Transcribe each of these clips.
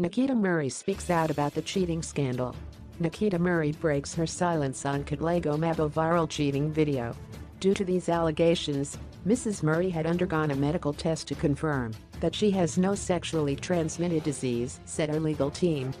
Nikita Murray speaks out about the cheating scandal. Nikita Murray breaks her silence on Katlego Maboe viral cheating video. Due to these allegations, Mrs. Murray had undergone a medical test to confirm that she has no sexually transmitted disease, said her legal team.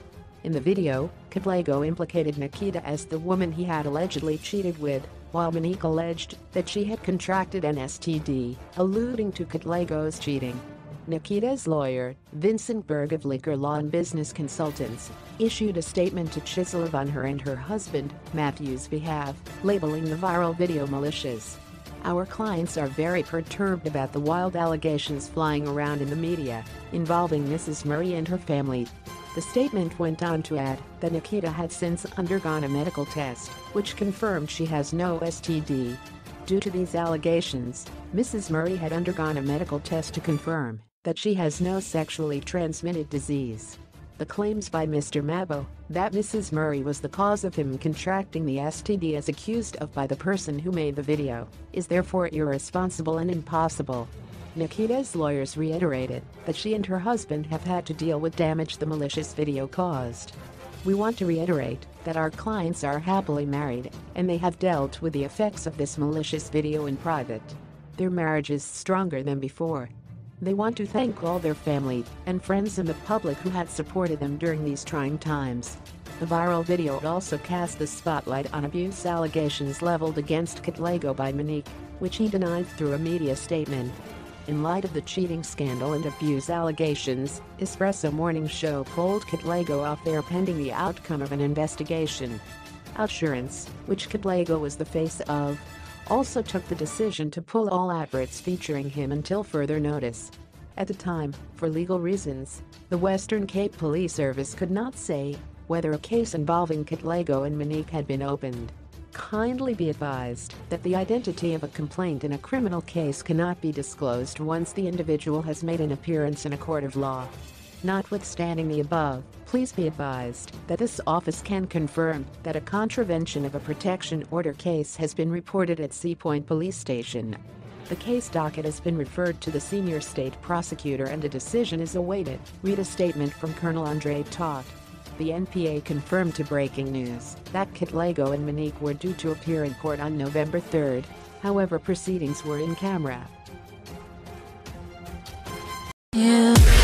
In the video, Katlego implicated Nikita as the woman he had allegedly cheated with, while Monique alleged that she had contracted an STD, alluding to Katlego's cheating. Nikita's lawyer, Vincent Berg of Liquor Law and Business Consultants, issued a statement to Chisholm on her and her husband, Matthew's behalf, labeling the viral video malicious. Our clients are very perturbed about the wild allegations flying around in the media involving Mrs. Murray and her family. The statement went on to add that Nikita had since undergone a medical test, which confirmed she has no STD. Due to these allegations, Mrs. Murray had undergone a medical test to confirm that she has no sexually transmitted disease. The claims by Mr. Maboe that Mrs. Murray was the cause of him contracting the STD as accused of by the person who made the video is therefore irresponsible and impossible. Nikita's lawyers reiterated that she and her husband have had to deal with damage the malicious video caused. We want to reiterate that our clients are happily married and they have dealt with the effects of this malicious video in private. Their marriage is stronger than before they want to thank all their family and friends and the public who had supported them during these trying times. The viral video also cast the spotlight on abuse allegations leveled against Katlego by Monique, which he denied through a media statement. In light of the cheating scandal and abuse allegations, Expresso Morning Show pulled Katlego off air pending the outcome of an investigation. OUTsurance, which Katlego was the face of, also took the decision to pull all adverts featuring him until further notice. At the time, for legal reasons, the Western Cape Police Service could not say whether a case involving Katlego and Monique had been opened. Kindly be advised that the identity of a complaint in a criminal case cannot be disclosed once the individual has made an appearance in a court of law. Notwithstanding the above, please be advised that this office can confirm that a contravention of a protection order case has been reported at Sea Point Police Station. The case docket has been referred to the senior state prosecutor and a decision is awaited. Read a statement from Colonel Andre Traut. The NPA confirmed to Breaking News that Katlego and Monique were due to appear in court on November 3. However proceedings were in camera. Yeah.